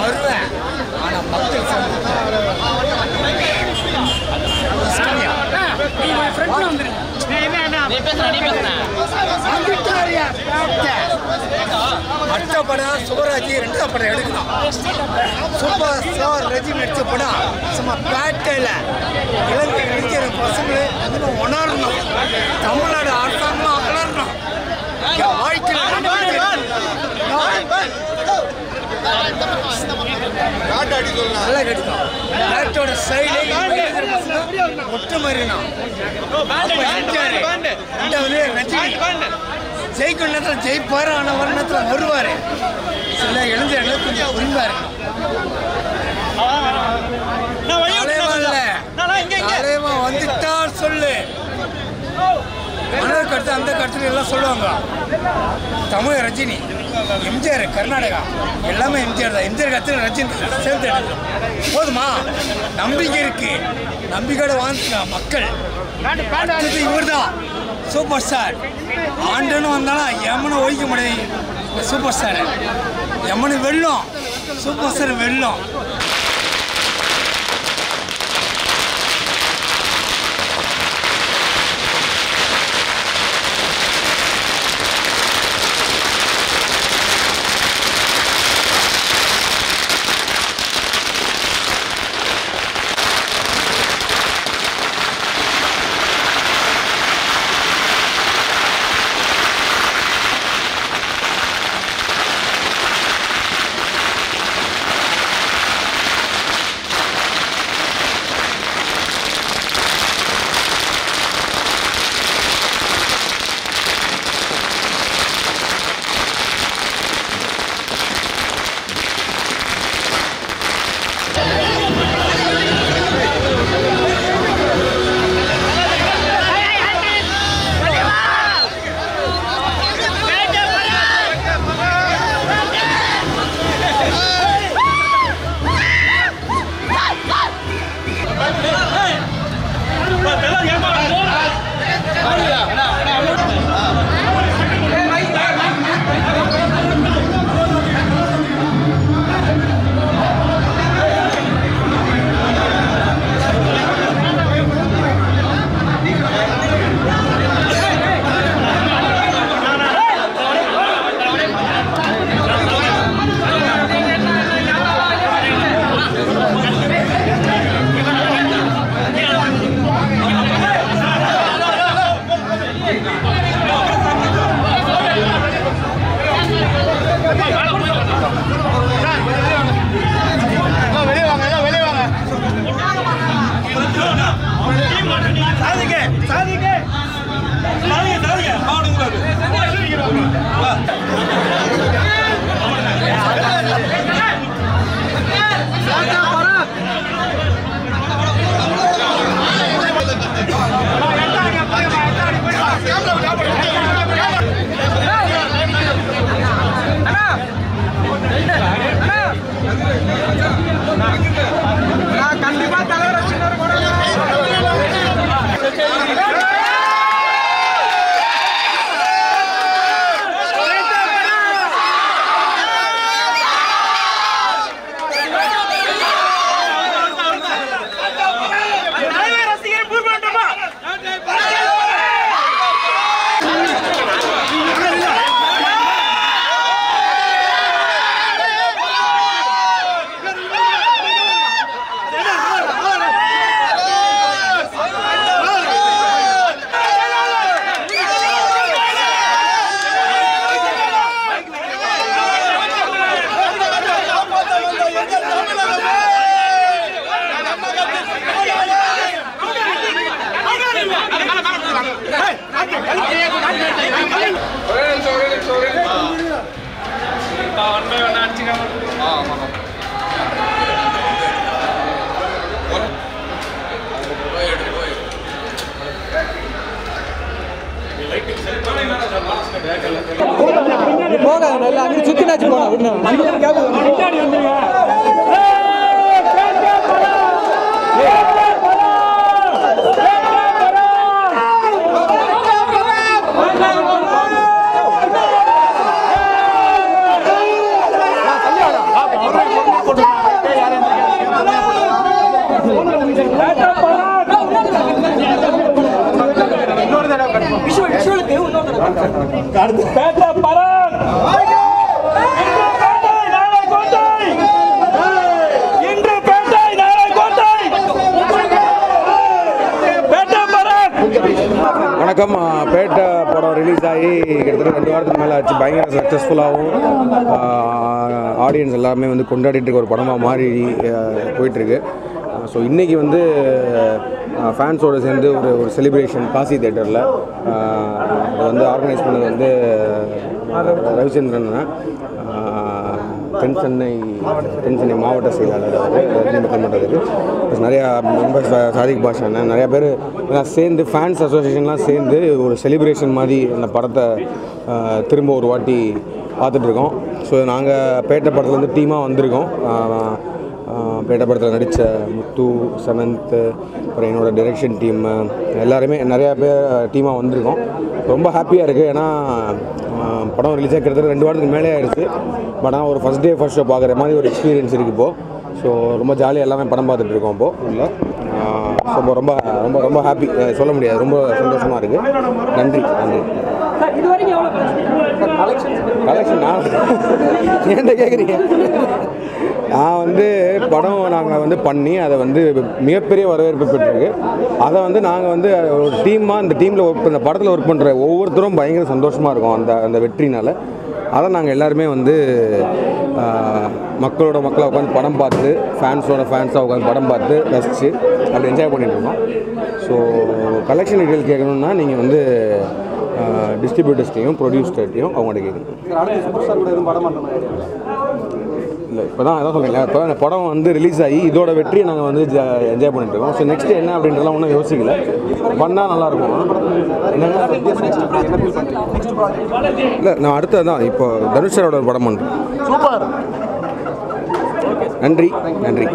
வருவேன். ஆனா மக்கள் அடுத்த படம் சுவராஜ் ரெண்டாவது படம் எடுக்கலாம் சூப்பர் ஸ்டார் ரஜி நடிச்ச படம் சும்மா பேட்டையில் இலங்கை நடிக்கிற பசங்களே அதுவும் உணரணும். தமிழ்நாடு அரசாங்கம் ஒட்டு மாதிரினா அப்ப ரெண்டாவது ரஜினி. ஜெயிக்கும் நேரத்தில் ஜெயிப்பார் ஆனால் ஒரு நேரத்தில் வருவார். சில இளைஞர்கள் கொஞ்சம் உரிமையாக இருக்கணும் தலைவன் இல்ல. தலைவன் வந்துட்டார் சொல்லு. மன்னர் கருத்து அந்த கருத்துல எல்லாம் சொல்லுவாங்க. தமிழ் ரஜினி. எம்ஜிஆர் கர்நாடகா. எல்லாமே எம்ஜிஆர் தான். எம்ஜிஆர் கருத்து ரஜினி சேர்ந்து போதுமா? நம்பிக்கை இருக்கு. நம்பிக்கையோட வாழ்ந்துங்க மக்கள். அடுத்தது இவர் தான் சூப்பர் ஸ்டார். ஆண்டுன்னு வந்தாலும் எம்மனை ஒழிக்க முடியாது. Super star. எம்மனு வெல்லும். சூப்பர் ஸ்டார் చూడండి చూడండి బాగున్నాయి అన్న అచ్చి కాబట్టి வணக்கம். பேட்டை படம் ரிலீஸ் ஆகி கிட்டத்தட்ட ரெண்டு வாரத்துக்கு மேலே ஆச்சு. பயங்கர சக்ஸஸ்ஃபுல்லாகவும் ஆடியன்ஸ் எல்லாருமே வந்து கொண்டாடிட்டு இருக்க ஒரு படமாக மாறி போயிட்டுருக்கு. ஸோ இன்றைக்கி வந்து ஃபேன்ஸோடு சேர்ந்து ஒரு ஒரு செலிப்ரேஷன் காசி தேட்டரில் அதை வந்து ஆர்கனைஸ் பண்ணது வந்து ரவிச்சந்திரன் தென்சென்னை தென்சென்னை மாவட்ட செயலாளர் அவர் ரஜினி நிறையா மெம்பர்ஸ் சாதிக் பாஷா நிறையா பேர் எல்லாம் சேர்ந்து ஃபேன்ஸ் அசோசியேஷன்லாம் சேர்ந்து ஒரு செலிப்ரேஷன் மாதிரி அந்த படத்தை திரும்ப ஒரு வாட்டி பார்த்துட்ருக்கோம் ஸோ நாங்கள் பேட்டை படத்துலேருந்து டீமாக வந்திருக்கோம். பேட்டை படத்தில் நடித்த முத்து செவன்த்து அப்புறம் என்னோடய டைரெக்ஷன் டீம் எல்லாருமே நிறையா பேர் டீமாக வந்திருக்கோம். ரொம்ப ஹாப்பியாக இருக்குது ஏன்னா படம் ரிலீஸ் ஆகி கிட்டத்தட்ட ரெண்டு வாரத்துக்கு மேலே ஆயிடுச்சு பட் ஆனால் ஒரு ஃபஸ்ட் டே ஃபர்ஸ்ட் ஷோ பார்க்குற மாதிரி ஒரு எக்ஸ்பீரியன்ஸ் இருக்குது இப்போது ஸோ ரொம்ப ஜாலியாக எல்லாமே படம் பார்த்துட்டு இருக்கோம் இப்போது இல்லை. ஸோ ரொம்ப ரொம்ப ரொம்ப ஹாப்பி சொல்ல முடியாது. ரொம்ப சந்தோஷமாக இருக்குது நன்றி நன்றி. கலெக்ஷன் நான்? ஏன்ட்ட கேட்குறீங்க நான் வந்து படம் நாங்கள் வந்து பண்ணி அதை வந்து மிகப்பெரிய வரவேற்பு பெற்றிருக்கு. அதை வந்து நாங்கள் வந்து ஒரு டீமாக இந்த டீமில் ஒர்க் இந்த படத்தில் ஒர்க் பண்ணுற ஒவ்வொருத்தரும் பயங்கர சந்தோஷமாக இருக்கும் அந்த அந்த வெற்றினால். அதை நாங்கள் எல்லாருமே வந்து மக்களோட மக்களாக உட்காந்து படம் பார்த்து ஃபேன்ஸோட ஃபேன்ஸாக உட்காந்து படம் பார்த்து ரசித்து அப்படி என்ஜாய் பண்ணிட்டு இருக்கோம். ஸோ கலெக்ஷன் டீட்டெயில் கேட்கணுன்னா நீங்கள் வந்து டிஸ்ட்ரிபியூட்டர்ஸ்டையும் ப்ரொடியூசர்ட்டையும் அவங்கள்ட்ட கேட்கணும். இல்லை. இப்போ தான் அதான் சொல்கிறேன் இப்போ தான் படம் வந்து ரிலீஸ் ஆகி இதோட வெற்றியை நாங்கள் வந்து என்ஜாய் பண்ணிட்டு இருக்கோம். ஸோ நெக்ஸ்ட் என்ன அப்படின்றலாம் ஒன்றும் யோசிக்கல. பண்ணால் நல்லாயிருக்கும் இல்லை நான் அடுத்தது தான். இப்போ தனுஷரோட ஒரு படம் பண்ணுறேன் நன்றி நன்றி.